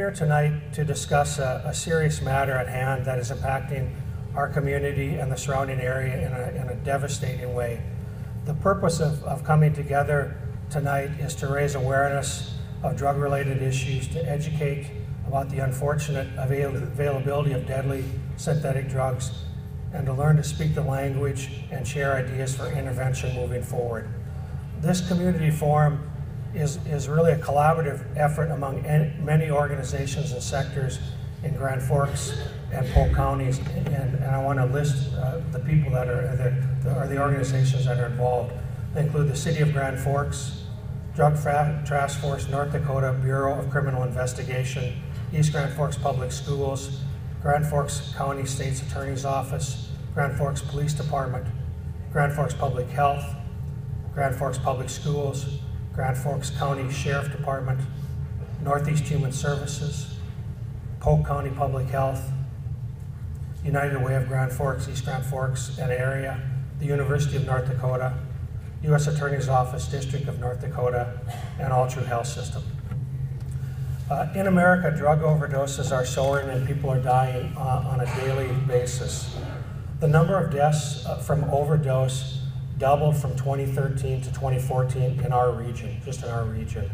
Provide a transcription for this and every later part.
Here tonight to discuss a, a serious matter at hand that is impacting our community and the surrounding area in a, in a devastating way. The purpose of, of coming together tonight is to raise awareness of drug-related issues, to educate about the unfortunate avail- availability of deadly synthetic drugs, and to learn to speak the language and share ideas for intervention moving forward. This community forum is, is really a collaborative effort among an- many organizations and sectors in Grand Forks and Polk counties. And, and I want to list uh, the people that are, the, or the organizations that are involved. They include the City of Grand Forks, Drug Task Force, North Dakota Bureau of Criminal Investigation, East Grand Forks Public Schools, Grand Forks County State's Attorney's Office, Grand Forks Police Department, Grand Forks Public Health, Grand Forks Public Schools, Grand Forks County Sheriff Department, Northeast Human Services, Polk County Public Health, United Way of Grand Forks, East Grand Forks and area, the University of North Dakota, U.S. Attorney's Office, District of North Dakota, and Altru Health System. Uh, in America, drug overdoses are soaring and people are dying uh, on a daily basis. The number of deaths uh, from overdose doubled from 2013 to 2014 in our region, just in our region.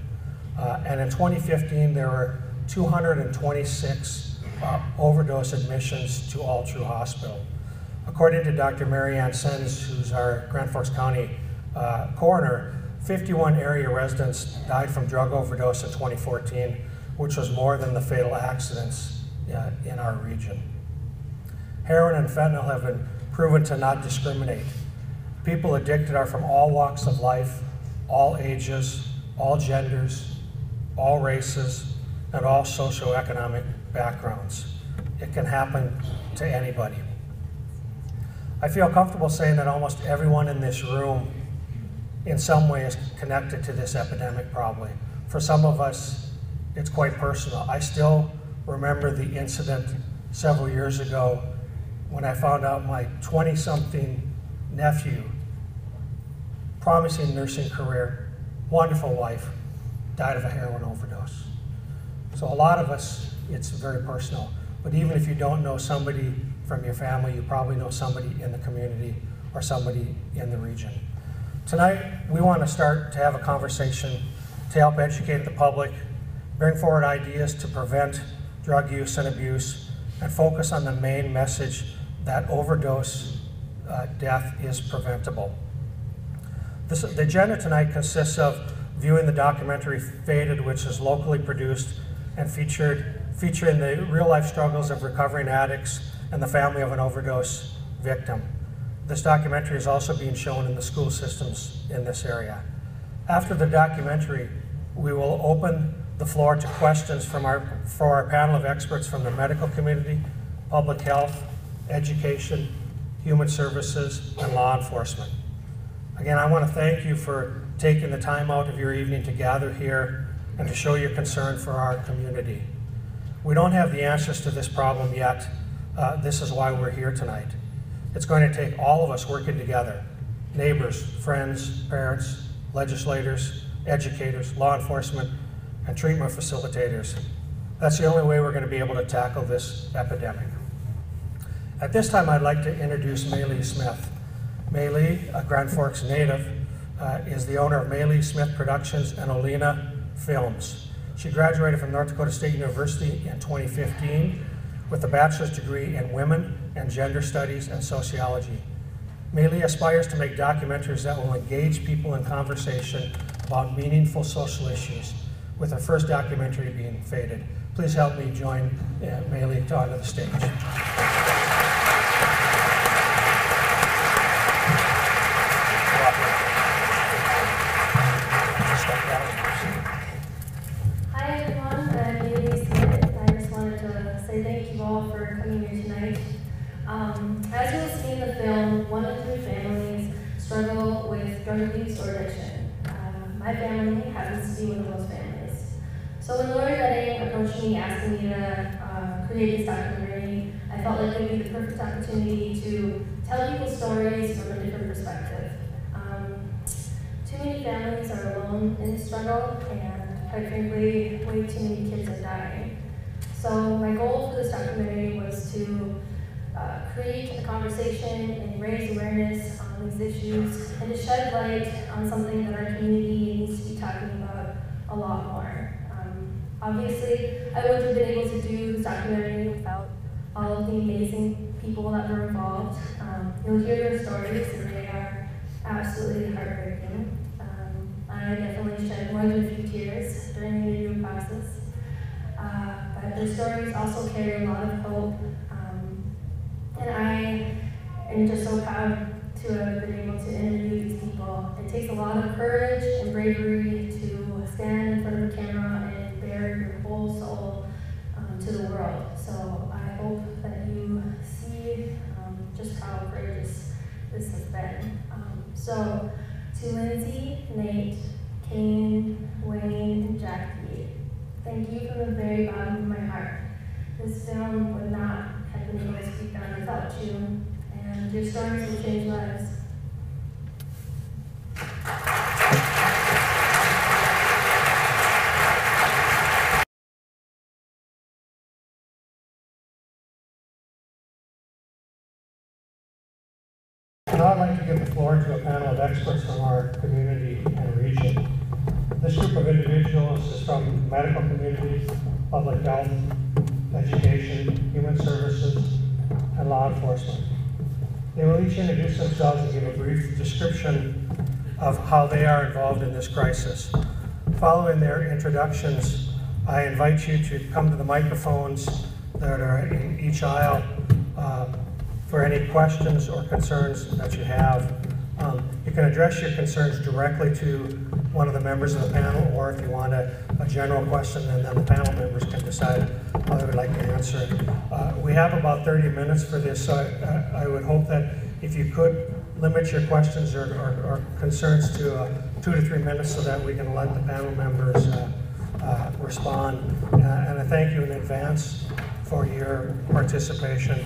Uh, and in 2015, there were 226 uh, overdose admissions to Altru Hospital. According to Dr. Mary Ann Sens, who's our Grand Forks County uh, coroner, 51 area residents died from drug overdose in 2014, which was more than the fatal accidents uh, in our region. Heroin and fentanyl have been proven to not discriminate. People addicted are from all walks of life, all ages, all genders, all races, and all socioeconomic backgrounds. It can happen to anybody. I feel comfortable saying that almost everyone in this room in some way is connected to this epidemic probably. For some of us, it's quite personal. I still remember the incident several years ago when I found out my 20-something nephew, promising nursing career, wonderful wife, died of a heroin overdose. So a lot of us, it's very personal. But even if you don't know somebody from your family, you probably know somebody in the community or somebody in the region. Tonight, we want to start to have a conversation to help educate the public, bring forward ideas to prevent drug use and abuse, and focus on the main message that overdose uh, death is preventable. This, the agenda tonight consists of viewing the documentary Faded, which is locally produced and featured, featuring the real life struggles of recovering addicts and the family of an overdose victim. This documentary is also being shown in the school systems in this area. After the documentary, we will open the floor to questions from our, for our panel of experts from the medical community, public health, education, human services, and law enforcement. Again, I want to thank you for taking the time out of your evening to gather here and to show your concern for our community. We don't have the answers to this problem yet. Uh, this is why we're here tonight. It's going to take all of us working together neighbors, friends, parents, legislators, educators, law enforcement, and treatment facilitators. That's the only way we're going to be able to tackle this epidemic. At this time, I'd like to introduce Maylee Smith. Maylee, a Grand Forks native, uh, is the owner of Maylee Smith Productions and Olena Films. She graduated from North Dakota State University in 2015 with a bachelor's degree in women and gender studies and sociology. Maylee aspires to make documentaries that will engage people in conversation about meaningful social issues, with her first documentary being Faded. Please help me join uh, Maylee onto the stage. Hi everyone, I'm Haley Smith. I just wanted to say thank you all for coming here tonight. Um, as you'll see in the film, one in three families struggle or. Um, my family happens to be one of those families. So when Lori Redding approached me asking me to uh, create this documentary, I felt like it would be the perfect opportunity to tell people stories from a different perspective. Um, too many families are alone in the struggle, and quite frankly, way too many kids are dying. So my goal for this documentary was to uh, create a conversation and raise awareness these issues and to shed light on something that our community needs to be talking about a lot more. Um, obviously, I wouldn't have been able to do this documentary without all of the amazing people that were involved. Um, you'll hear their stories and they are absolutely heartbreaking. Um, I definitely shed more than a few tears during the interview process. Uh, but their stories also carry a lot of hope. Um, and I am just so proud to have been able to interview these people. It takes a lot of courage and bravery to stand in front of a camera and bare your whole soul um, to the world. So I hope that you see um, just how courageous this has been. Um, so to Lindsay, Nate, Kane, Wayne, and Jackie, thank you from the very bottom of my heart. This film would not have been able to be done without you, and your stories will change lives. Now I'd like to give the floor to a panel of experts from our community and region. This group of individuals is from medical communities, public health, education, human services, and law enforcement. They will each introduce themselves and give a brief description of how they are involved in this crisis. Following their introductions, I invite you to come to the microphones that are in each aisle uh, for any questions or concerns that you have. Um, You can address your concerns directly to one of the members of the panel, or if you want a, a general question, and then the panel members can decide how they would like to answer it. Uh, We have about 30 minutes for this, so I, I would hope that if you could limit your questions or, or, or concerns to uh, two to three minutes so that we can let the panel members uh, uh, respond. Uh, And I thank you in advance for your participation.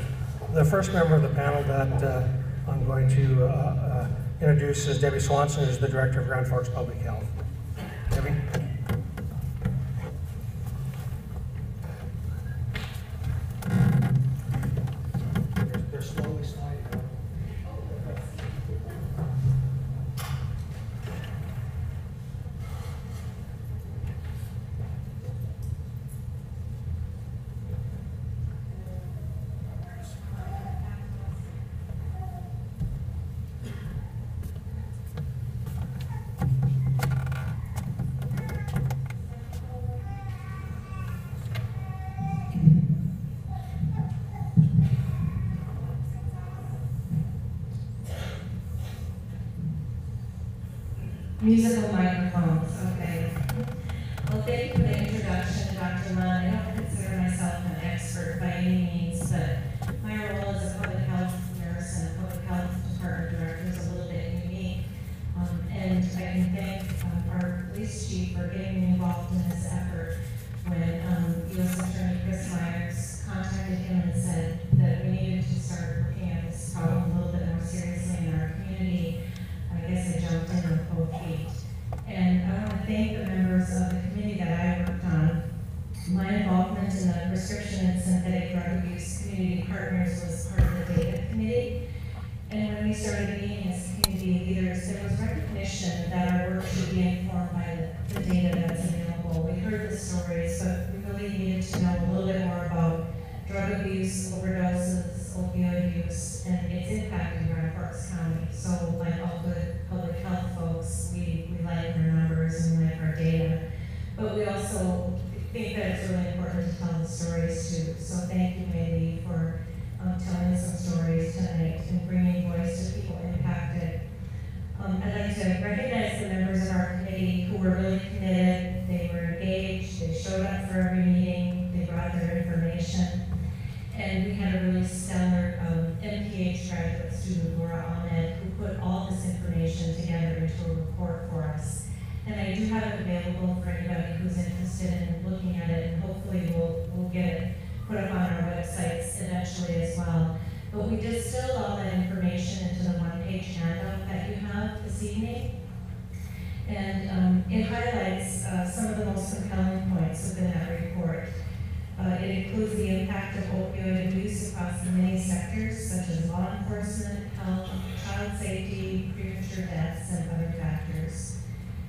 The first member of the panel that uh, I'm going to introduce is Debbie Swanson, who's the Director of Grand Forks Public Health. Debbie? They're- They're slowly sliding out. Musical microphones, stories too. So thank you, Maylee, for um, telling some stories tonight and bringing voice to people impacted. Um, I'd like to recognize the members of our committee who were really committed, they were engaged, they showed up for every meeting, they brought their information. And we had a really stellar um, MPH graduate student, Laura Ahmed, who put all this information together into a report for us. And I do have it available for anybody who's interested in looking at it, and hopefully we'll, we'll get it put up on our websites eventually as well. But we distilled all that information into the one-page handout that you have this evening. And um, it highlights uh, some of the most compelling points within that report. Uh, It includes the impact of opioid abuse across many sectors such as law enforcement, health, child safety, premature deaths, and other factors.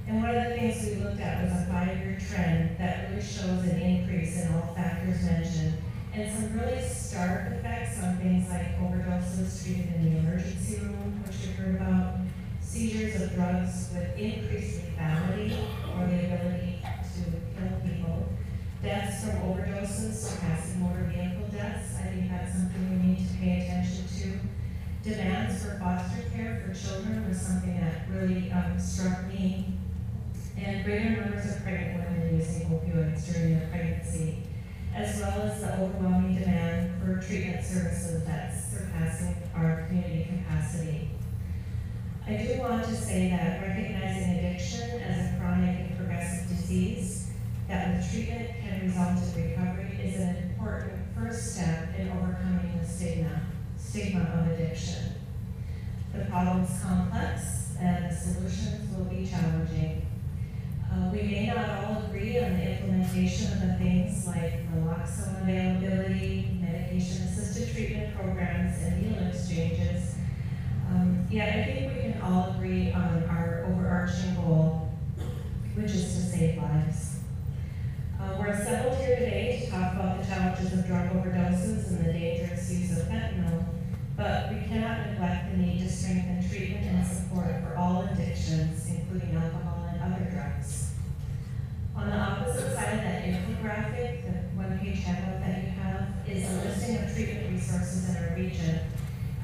And one of the things we looked at was a five-year trend that really shows an increase in all factors mentioned, and some really stark effects on things like overdoses treated in the emergency room, which you've heard about, seizures of drugs with increased lethality or the ability to kill people, deaths from overdoses surpassing motor vehicle deaths. I think that's something we need to pay attention to. Demands for foster care for children was something that really um, struck me. And greater numbers of pregnant women using opioids during their pregnancy, as well as the overwhelming demand for treatment services that's surpassing our community capacity. I do want to say that recognizing addiction as a chronic and progressive disease that with treatment can result in recovery is an important first step in overcoming the stigma, stigma of addiction. The problem is complex and the solutions will be challenging. Uh, we may not all agree on the implementation of the things like naloxone availability, medication-assisted treatment programs, and needle exchanges. Um, yet I think we can all agree on our overarching goal, which is to save lives. Uh, we're assembled here today to talk about the challenges of drug overdoses and the dangerous use of fentanyl, but we cannot neglect the need to strengthen treatment and support for all addictions, including alcohol and other drugs. On the opposite side of that infographic, the one-page handout that you have, is a listing of treatment resources in our region.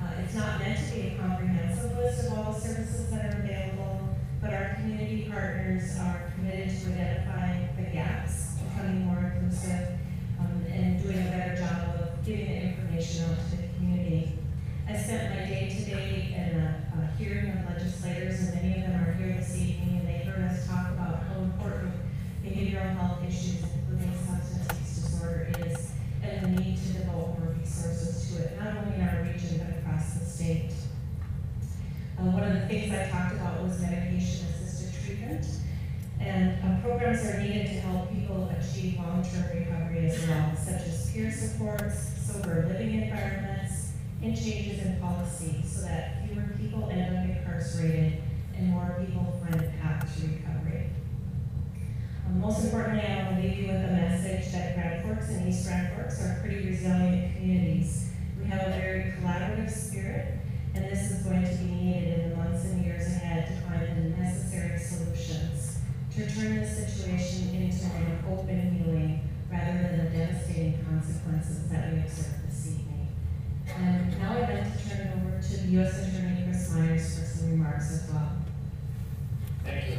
Uh, it's not meant to be a comprehensive list of all the services that are available, but our community partners are committed to identifying the gaps, becoming more inclusive, um, and doing a better job of giving the information out to the community. I spent my day today in a, a hearing of legislators, and many of them are here this evening, and they heard us talk about how important behavioral health issues, including substance use disorder, is, and the need to devote more resources to it, not only in our region, but across the state. Uh, one of the things I talked about was medication-assisted treatment, and uh, programs are needed to help people achieve long-term recovery as well, such as peer supports, sober living environments, and changes in policy, so that fewer people end up incarcerated and more people find a path to recovery. Most importantly, I want to leave you with a message that Grand Forks and East Grand Forks are pretty resilient communities. We have a very collaborative spirit, and this is going to be needed in the months and years ahead to find the necessary solutions to turn this situation into hope and healing rather than the devastating consequences that we observe this evening. And now I'd like to turn it over to the U.S. Attorney Chris Myers for some remarks as well. Thank you.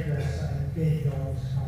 address I've those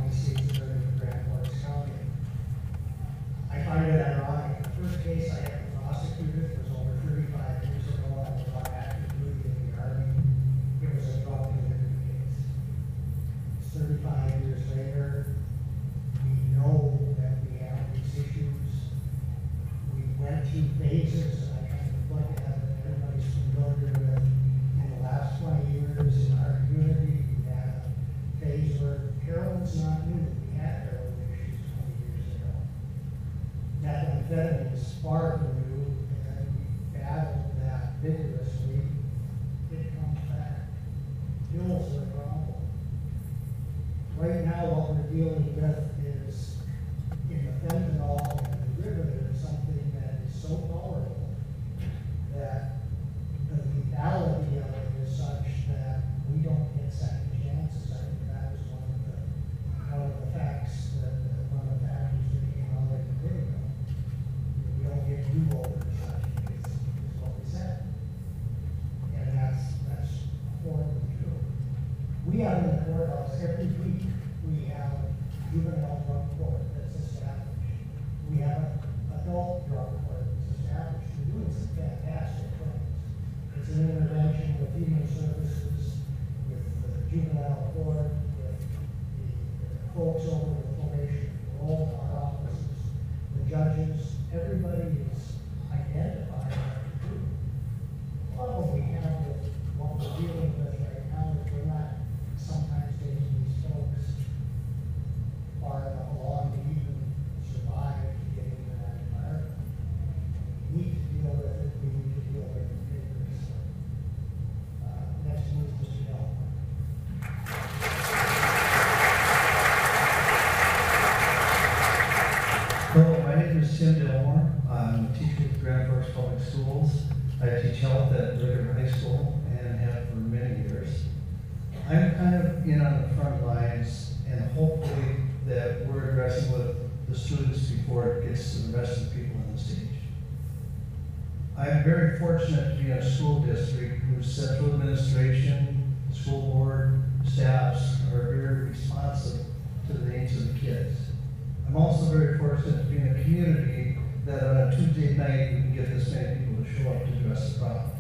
it the rest of the people on the stage. I'm very fortunate to be in a school district whose central administration, school board, staffs are very responsive to the needs of the kids. I'm also very fortunate to be in a community that on a Tuesday night, we can get this many people to show up to address the problem.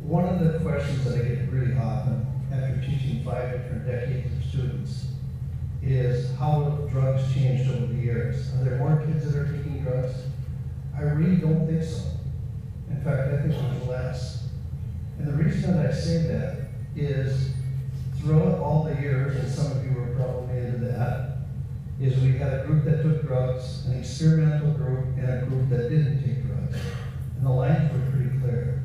One of the questions that I get really often, after teaching five different decades of students, is how drugs changed over the years? Are there more kids that are taking drugs? I really don't think so. In fact, I think there's less. And the reason that I say that is throughout all the years, and some of you were probably into that, is we had a group that took drugs, an experimental group, and a group that didn't take drugs. And the lines were pretty clear.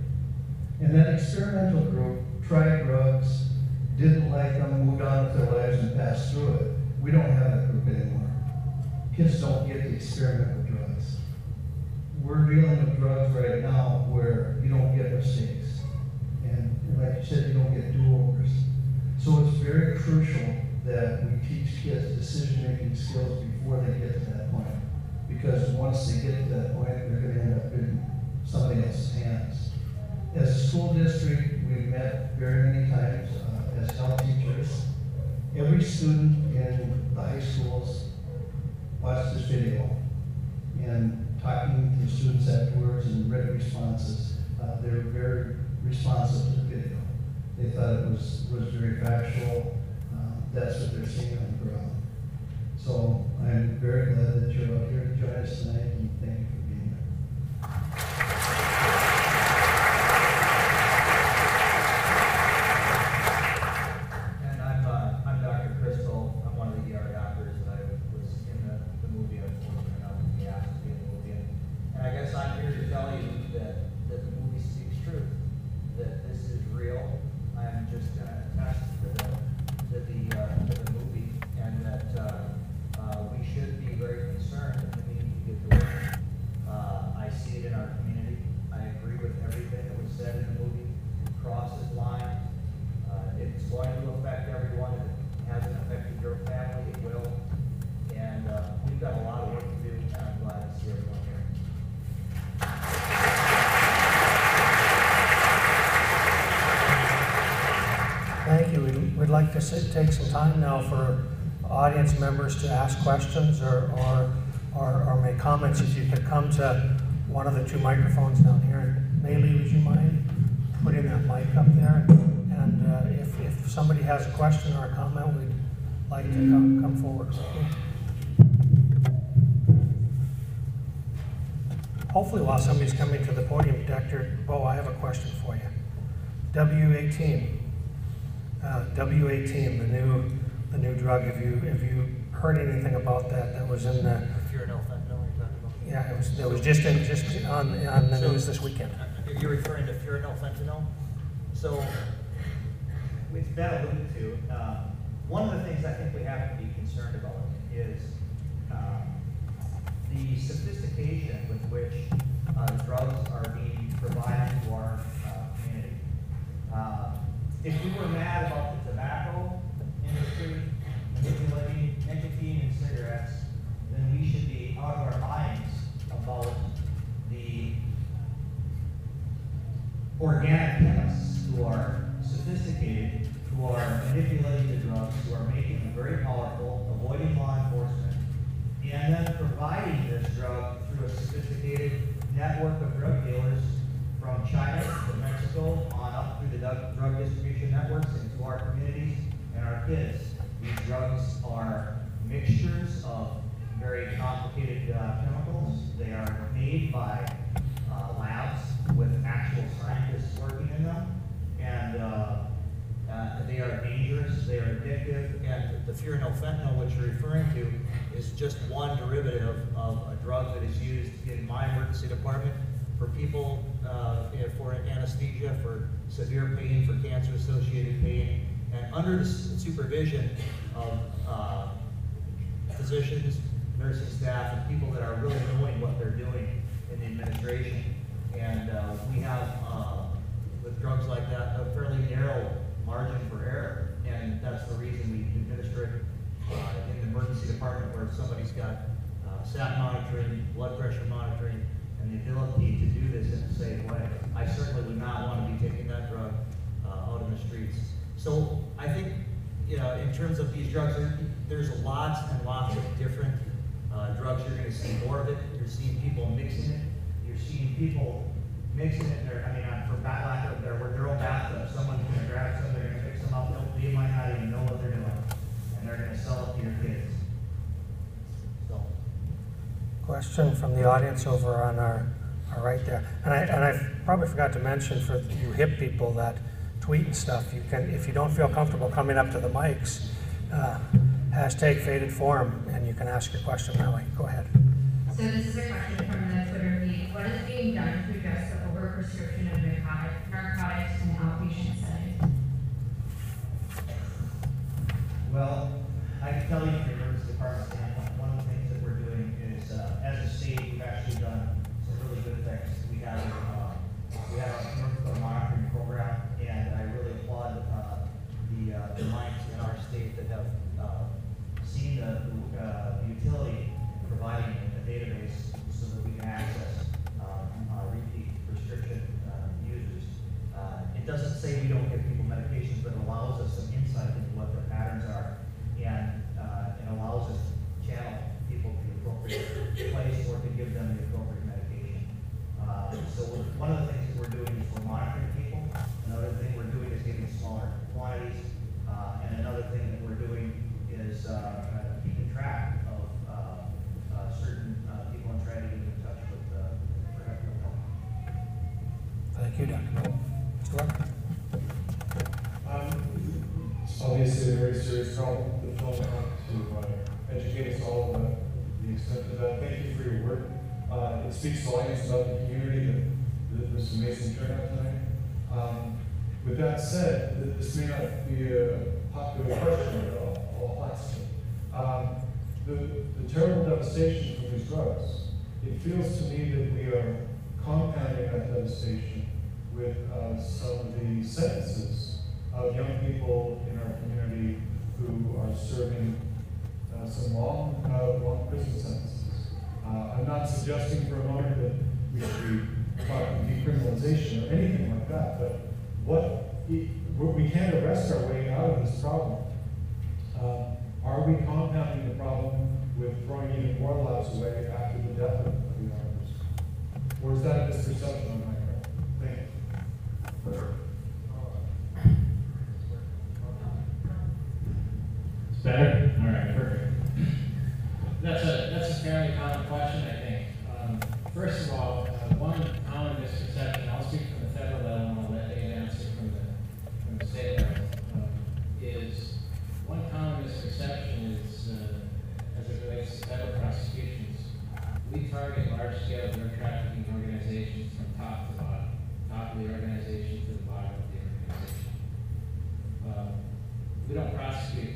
And that experimental group tried drugs, didn't like them, moved on with their lives and passed through it. We don't have that group anymore. Kids don't get to experiment with drugs. We're dealing with drugs right now where you don't get mistakes. And like you said, you don't get do-overs. So it's very crucial that we teach kids decision-making skills before they get to that point. Because once they get to that point, they're gonna end up in somebody else's hands. As a school district, we've met very many times uh, as health teachers. Every student in the high schools watched this video and talking to students afterwards and written responses. Uh, they were very responsive to the video. They thought it was, was very factual. Uh, that's what they're seeing on the ground. So I'm very glad that you're out here to join us tonight and thank you for being here. And I'm, uh, I'm Dr. Crystal, I'm one of the ER doctors, and I was in the, the movie, I was fortunate enough to be asked to be in the movie. And and I guess I'm here to tell you that, that the movie speaks truth, that this is real. I'm just gonna attest to the, to the, uh, to the movie, and that, uh, uh, we should be very concerned that we need to get the word. Uh, I see it in our community, I agree with everything that was said in the movie, it crosses lines. Uh, it's going to affect everyone, if it hasn't affected your family, it will. And, uh, we've got a lot of work to do, and I'm glad to see everyone here. Thank you. We- We'd like sit, take some time now for audience members to ask questions or, or, or or make comments. If you could come to one of the two microphones down here. And Maylee, would you mind putting that mic up there? And uh, if, if somebody has a question or a comment, we'd like to come, come forward. hopefully while somebody's coming to the podium, Dr. Bo, I have a question for you. W eighteen, uh, W eighteen, the new, the new drug, have you, have you heard anything about that, that was in the, If you're an fentanyl, you're talking about? yeah, it was, it was just in, just on, on the news this weekend? Are you referring to furanyl fentanyl? So, It's been alluded to. Uh, One of the things I think we have to be concerned about is um, the sophistication with which uh, drugs are being provided to our uh, community. If we were mad about the tobacco industry manipulating nicotine in cigarettes, then we should be out of our minds about the organic chemists who are sophisticated, who are manipulating the drugs, who are making them very powerful, avoiding law enforcement, and then providing this drug through a sophisticated network of drug dealers from China to Mexico on up through the drug drug distribution networks into our communities and our kids. These drugs are mixtures of very complicated uh, chemicals. They are made by uh, labs with actual scientists working in them. And uh, uh, they are dangerous, they are addictive, and the furanyl fentanyl, which you're referring to, is just one derivative of a drug that is used in my emergency department for people, uh, for anesthesia, for severe pain, for cancer-associated pain, and under the supervision of, uh, physicians, nursing staff, and people that are really knowing what they're doing in the administration. And uh, we have, uh, with drugs like that, a fairly narrow margin for error. And that's the reason we administer it uh, in the emergency department where somebody's got uh, SAT monitoring, blood pressure monitoring, the ability to do this in a safe way. I certainly would not want to be taking that drug uh, out in the streets. So I think, you know, in terms of these drugs, there's lots and lots of different uh, drugs. You're going to see more of it. You're seeing people mixing it. you're seeing people mixing it their, I mean, uh, for lack of their, their own bathtub, someone's gonna grab some, they're gonna mix them up, they might not even know what they're doing, and they're gonna sell it to your kids. So, Question from the audience over on our, our right there. And I, and I probably forgot to mention for you hip people that tweet and stuff, you can, if you don't feel comfortable coming up to the mics, uh, hashtag faded form, and you can ask your question that way. Go ahead. So this is a question from the Twitter feed. What is being done to address the overprescription of narcotic- narcotics in outpatient settings? well, I can tell you from the emergency department standpoint, one of the things that we're doing is, uh, as a state, we've actually done some really good things. We have, uh, we have a commercial monitoring program, and I really applaud, uh, the, uh, the minds in our state that have, uh, seen the, uh, the utility in providing a database so that we can access, um, uh, repeat prescription, uh, users. Uh, it doesn't say we don't give people medications, but it allows us some insight into what their patterns are, and, uh, it allows us to channel people to the appropriate place or to give them the appropriate medication. Uh, so we're- one of the things that we're doing is we're monitoring people, another thing we're doing is giving smaller quantities, uh, and another thing that we're doing is, uh, uh, keeping track of, uh, uh, certain, uh, people and trying to get in touch with, uh, perhaps, Thank you, Dr. Bo. Mr. Rucker? Um, it's obviously a very serious problem, the film to educate us all about the extent of that. Thank you for your work. Uh, it speaks volumes about the community, that, that this amazing turnout tonight. Um, with that said, this may not be a popular question at all, all honesty. Um, the, the terrible devastation from these drugs, it feels to me that we are compounding that devastation with uh, some of the sentences of young people in our community who are serving uh, some long, uh, long prison sentences. Uh, I'm not suggesting for a moment that we should be talking decriminalization or anything like that, but what, i- we can't arrest our way out of this problem. Um, Are we compounding the problem with throwing even more lives away after the death of the others? Or is that a misperception on my part? Thank you. Better? All right, perfect. That's a, that's a fairly common question, I think. Um, first of all, uh, one common misconception, I'll speak from the federal level and I'll let Dave answer from the, from the state level, um, is one common misconception is, uh, as it relates to federal prosecutions, we target large-scale drug trafficking organizations from top to bottom, top of the organization to the bottom of the organization. Um, we don't prosecute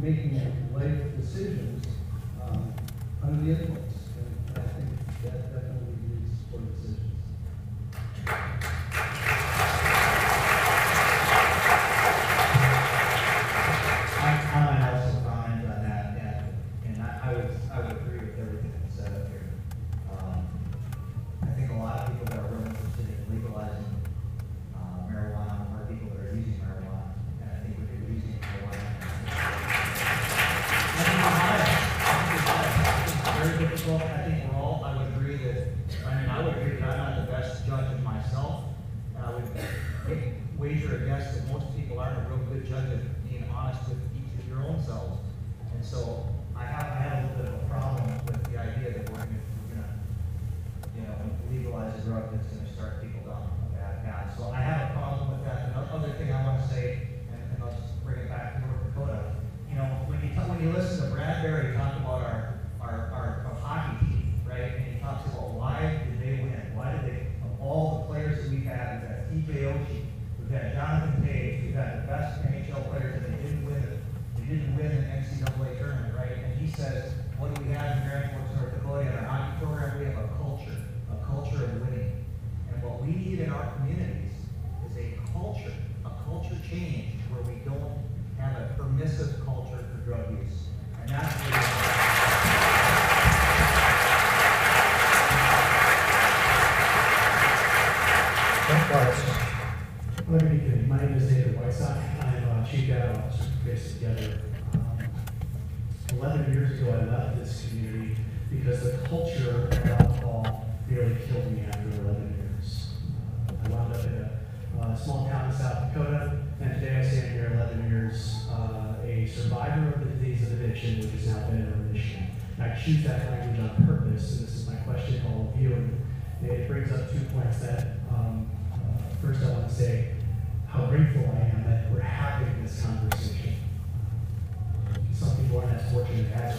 making life decisions, um, under the influence. And I think that definitely leads for decisions. I, I might also comment on that, and, and I, I would, I would agree with everything that's said up here. Um, I think a lot of people that are really interested in legalizing, uh, marijuana are people that are using marijuana, and I think we could be using marijuana. I think we're biased. I think we're biased. I think It's very difficult, I think we're all, I would agree that, I mean, I would agree that I'm not the best judge of myself, and I would wager a guess that most people aren't a real good judge of being honest with each of your own selves. And so I have, I have a little bit of a problem with the idea that we're gonna, we're gonna, you know, legalize a drug that's gonna start people down a bad path. So I have a problem with that. Another other thing I wanna say, and, and I'll just bring it back to North Dakota, you know, when you, talk- when you listen to Brad Berry talk about our, our, our, our hockey team, right? And he talks about why did they win? Why did they, of all the players that we've had, we've had TJ Oshie, we've had Jonathan Page, we've had the best NHL players, and they didn't win it. They didn't win an NCAA tournament, right? And he says, what do we have in Grand Forks, North Dakota, in our hockey program? We have a culture, a culture of winning. And what we need in our communities is a culture, a culture change where we don't have a permissive culture for drug use. And that's what we Don't worry, sir. Hello, good evening. My name is David Whiteside. I'm uh, Chief for Face Together. Um, Eleven years ago, I left this community because the culture of alcohol nearly killed me after eleven years. Uh, I wound up in a uh, small town in South Dakota, and today I stand here eleven years, uh, a survivor of the disease of addiction, which has now been in remission. I choose that language on purpose, and this is my question to all of you, and it brings up two points that, um, uh, first I want to say how grateful I am that we're having this conversation. Some people aren't as fortunate as.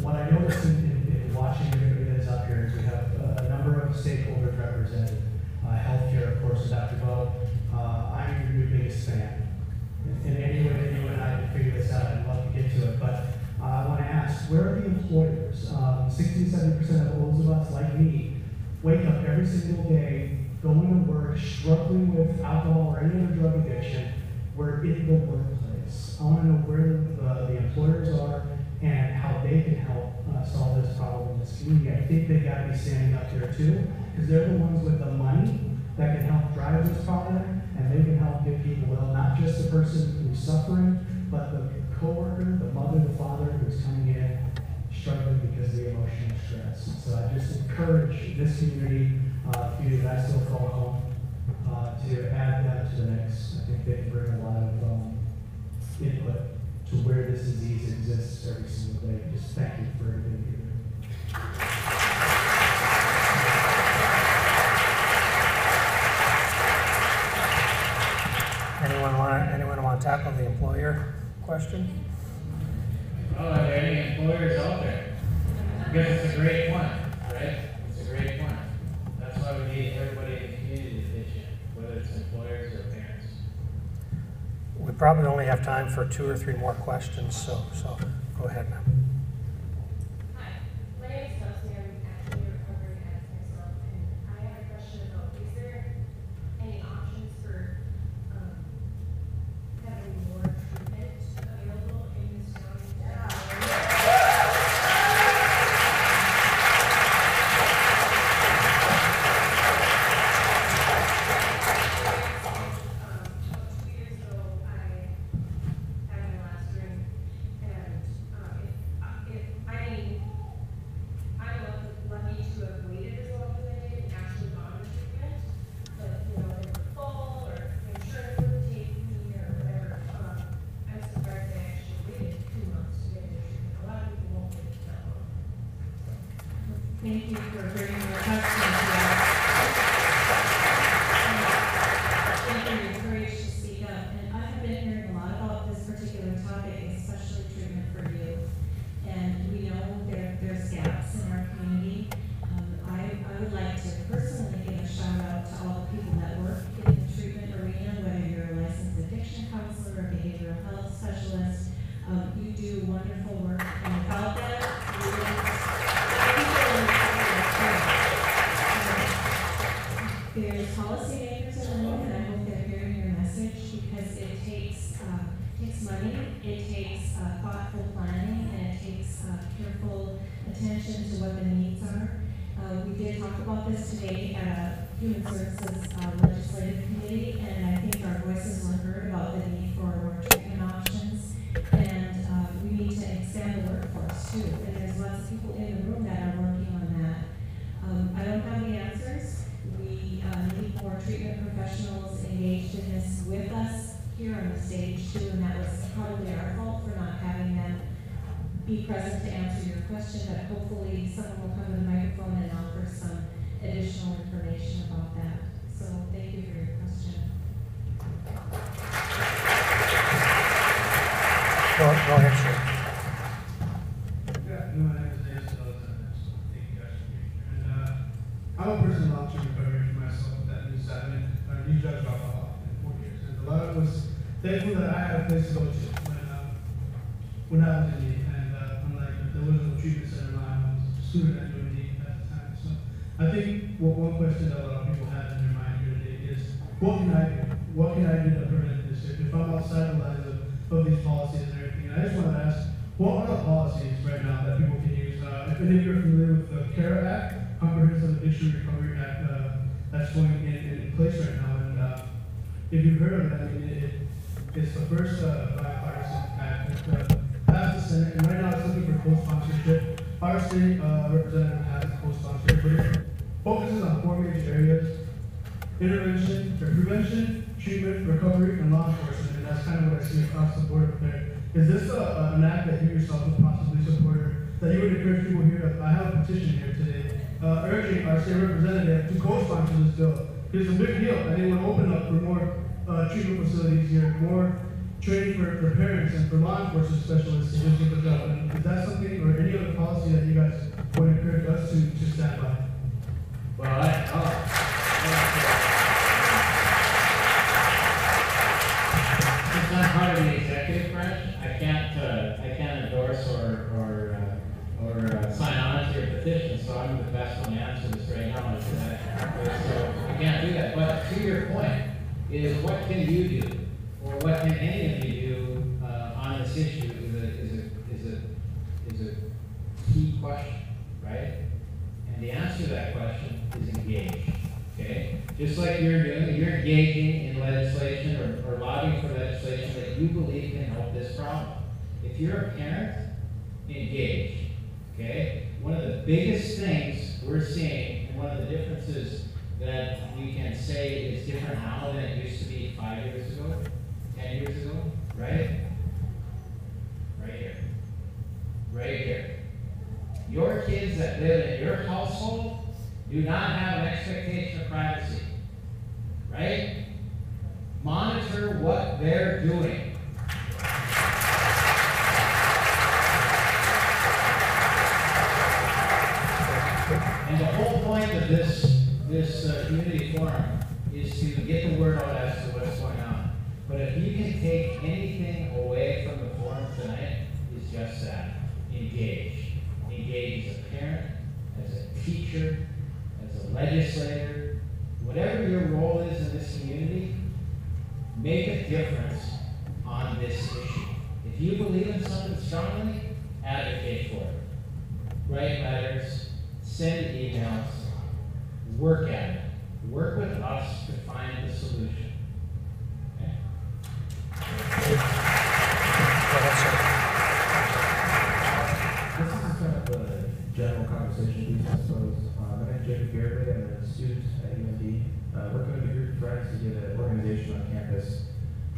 What I noticed in, in, in watching everybody that's up here is we have a, number of stakeholders represented. Uh, healthcare, of course, Dr. Bo. Uh, I'm your biggest fan. In any way that you and I can figure this out, I'd love to get to it. But uh, I want to ask, where are the employers? Um, 60 70% of those of us, like me, wake up every single day, going to work, struggling with alcohol or any other drug addiction. We're in the workplace. I want to know where the, the employers are and how they can help uh, solve this problem in this community. I think they got to be standing up there too, because they're the ones with the money that can help drive this problem, and they can help get people well, not just the person who's suffering, but the coworker, the mother, the father who's coming in struggling because of the emotional stress. So I just encourage this community, uh, community that I still call home, uh, to add that to the mix. I think they bring a lot of um, input to where this disease exists every single day. Just thank you for you do. Anyone want, anyone want to tackle the employer question? Oh, are there any employers out there? Because it's a great point, right? It's a great point. That's why we need everybody in the community to pitch in, whether it's employers or parents. We probably only have time for two or three more questions, so, so go ahead, ma'am. Uh, new judge alcohol in four years. And of it was thankful that I had a place to go to when, uh, when I was in need. And, uh, unlike, there was no treatment center I was a student at UND at the time. So I think what one question that a lot of people have in their mind here today is, what can I do? What can I do to prevent this? If I'm outside the lines of, of these policies and everything, and I just want to ask, what are the policies right now that people can use? Uh, if any of you are familiar with the CARA Act, Comprehensive Addiction Recovery Act, uh, that's going in, in place right now, if you've heard of it, I mean, it, it's the first, uh, bipartisan act, uh, passed the Senate, and right now it's looking for co-sponsorship. Our state, uh, representative has a co-sponsorship, but it focuses on four major areas, intervention, or prevention, treatment, recovery, and law enforcement, and that's kind of what I see across the board up there. Is this a, a- an act that you yourself would possibly support, or that you would encourage people here to, I have a petition here today, uh, urging our state representative to co-sponsor this bill. It's a big deal, and it would open up for more, uh, treatment facilities here, more training for, for parents and for law enforcement specialists to the job. And is that something, or any other policy that you guys would encourage us to, to stand by? Well, I. Since I'm part of the executive branch, I can't, uh, I can't endorse or, or, uh, or uh, sign on to your petition, so I'm the best one to answer this right now. is that- So I can't do that, but to your point, is what can you do? Or what can any of you do, uh, on this issue is a, is a, is a, is a key question, right? And the answer to that question is engage, okay? Just like you're doing, you're engaging in legislation or, or lobbying for legislation that you believe can help this problem. If you're a parent, engage, okay? One of the biggest things we're seeing, and one of the differences that we can say is different now than it used to be five years ago, ten years ago, right? Right here. Right here. Your kids that live in your household do not have an expectation of privacy. Right? Monitor what they're doing. And the whole point of this, this uh, community forum is to get the word out as to what's going on. But if you can take anything away from the forum tonight, is just that, engage. Engage as a parent, as a teacher, as a legislator, whatever your role is in this community, make a difference on this issue. If you believe in something strongly, advocate for it. Write letters, send emails, work at it. Work with us to find the solution. This is kind of a general conversation. Uh, my Jacob Garrett, I'm a student at. Uh, working with a group of friends to get an organization on campus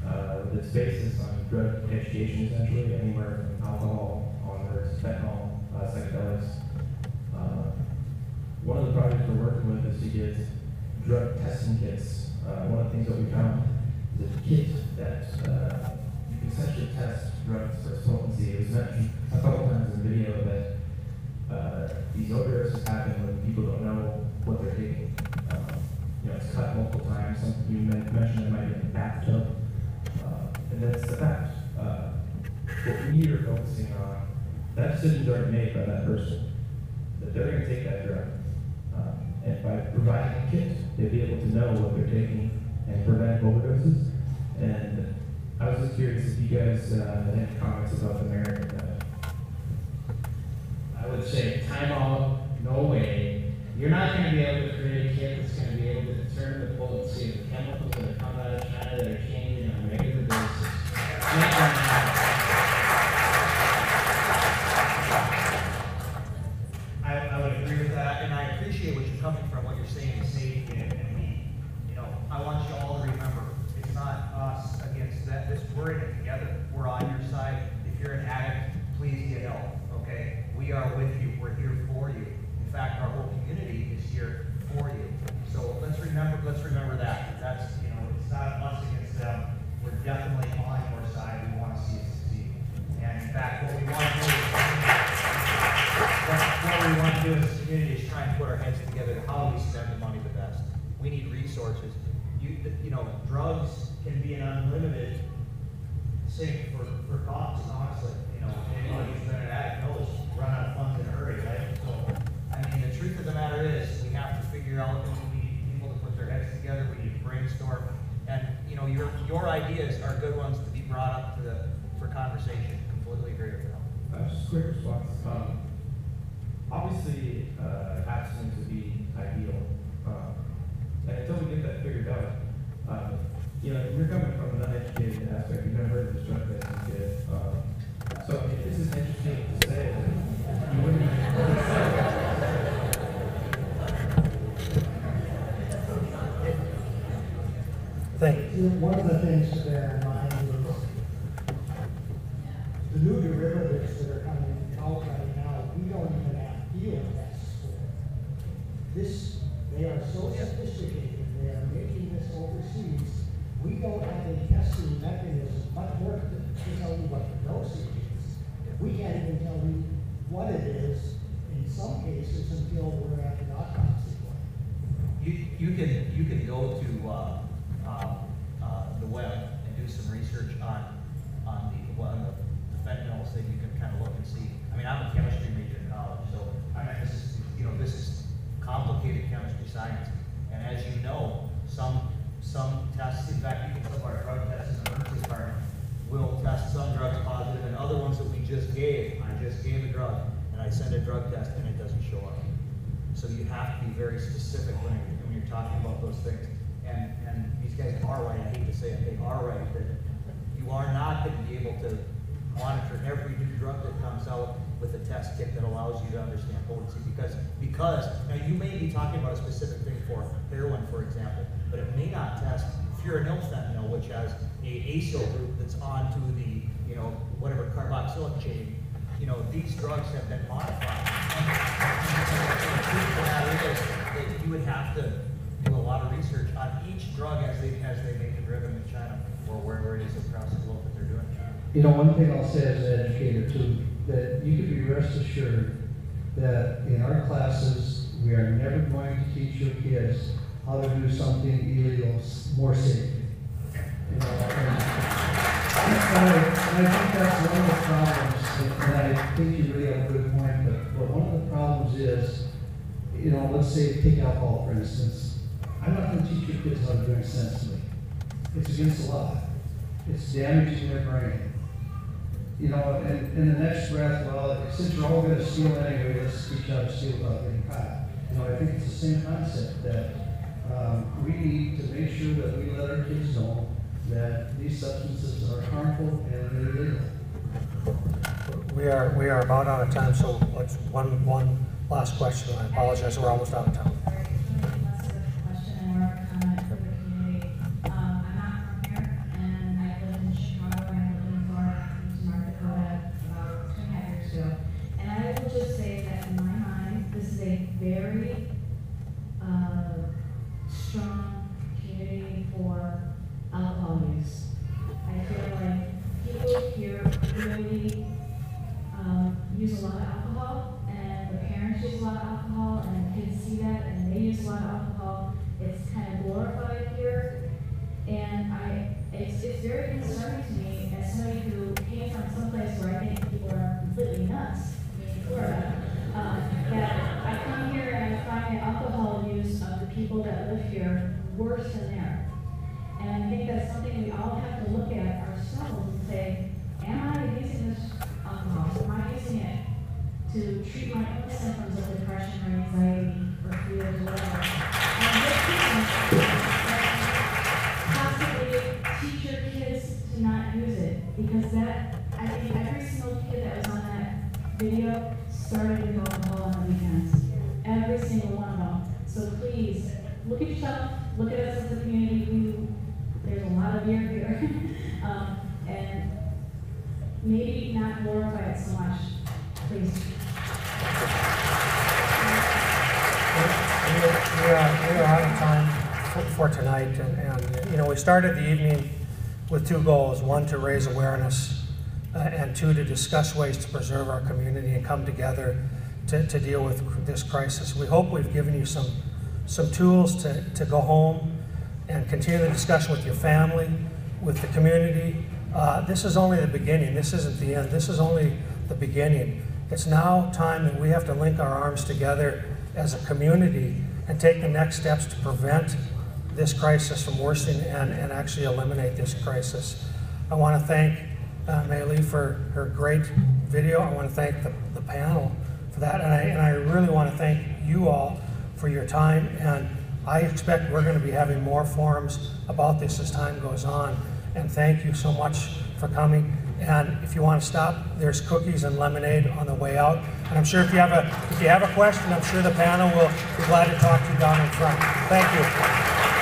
uh, that's on drug education, essentially, anywhere alcohol uh, psychedelics. Uh, one of the projects we're working with is to get drug testing kits. Uh, one of the things that we found is a kit that uh, you can essentially test drugs for potency. It was mentioned a couple times in the video that uh, these overdoses happen when people don't know what they're taking. Um, you know, it's cut multiple times. You mentioned it might be in the bathtub, uh, and that's the fact. Uh, what we are focusing on, that decision's already made by that person, that they're going to take that drug. Um, and by providing a kit, they'll be able to know what they're taking and prevent overdoses. And I was just curious if you guys uh, had comments about the merit of that. I would say timeout, no way. You're not gonna be able to create a kit that's gonna be able to determine the potency of the chemicals that coming out of China that are changing on a regular basis. are with you. We're here for you. In fact, our whole community is here for you. So let's remember, let's remember that. That's, you know, it's not us against them. We're definitely on your side. We want to see you succeed. And in fact, what we want to do is, what, we want to do as a community is try and put our heads together to how we spend the money the best. We need resources. You, you know, drugs can be an unlimited sink for, for cops, honestly. You know, anybody who's been an addict point. You, you can, you can go to, uh, uh, uh, the web and do some research on the, well, on the the fentanyls, that you can kind of look and see. I mean, I'm a chemistry major in college, so, I mean, this is, you know, this is complicated chemistry science. And as you know, some, some tests, in fact, even some of our drug tests in the emergency department will test some drugs positive, and other ones that we just gave, I just gave a drug, and I send a drug test, and it doesn't show up. So you have to be very specific when you're, when you're talking about those things. And, and these guys are right, I hate to say it, they are right, that you are not gonna be able to monitor every new drug that comes out with a test kit that allows you to understand potency, because, because, now you may be talking about a specific thing for heroin, for example, but it may not test furanyl fentanyl, which has a acyl group that's onto the, you know, whatever carboxylic chain. You know, these drugs have been modified. And the truth of the matter is that you would have to do a lot of research on each drug as they, as they make it driven in China, or wherever it is across the globe that they're doing. You know, one thing I'll say as an educator too, that you can be rest assured that in our classes, we are never going to teach your kids how to do something illegal more safely. You know, and and I, think that's one of the problems, and I think you really have a good point, but, but one of the problems is, you know, let's say take alcohol, for instance. I'm not gonna teach your kids how to drink sensibly. It's against the law. It's damaging their brain. You know, and in the next breath, well, since we're all gonna steal anyway, let's teach how to steal without getting caught. You know, I think it's the same concept that, um, we need to make sure that we let our kids know that these substances are harmful and illegal. We are, we are about out of time, so let's, one, one last question. I apologize, we're almost out of time. Use a lot of alcohol. It's kind of glorified here, and I, it's, it's very concerning to me as somebody who came from someplace where I think people are completely nuts, Florida, um, that I come here and I find the alcohol use of the people that live here worse than there. And I think that's something we all have to look at ourselves and say, am I using this alcohol? Am I using it to treat my own symptoms of depression or anxiety look at yourself, look at us as a community, there's a lot of beer here. Um, and maybe not glorify it so much, please. We are, we are we are out of time for- for tonight, and, and, you know, we started the evening with two goals. One, to raise awareness, uh, and two, to discuss ways to preserve our community and come together to, to deal with this crisis. We hope we've given you some, some tools to, to go home and continue the discussion with your family, with the community. Uh, This is only the beginning. This isn't the end. This is only the beginning. It's now time that we have to link our arms together as a community and take the next steps to prevent this crisis from worsening and, and actually eliminate this crisis. I want to thank uh, Maylee for her great video. I want to thank the, the panel for that. And I, and I really want to thank you all for your time. And I expect we're going to be having more forums about this as time goes on. And thank you so much for coming. And if you want to stop, there's cookies and lemonade on the way out. And I'm sure if you have a if you have a question, I'm sure the panel will be glad to talk to you down in front. Thank you.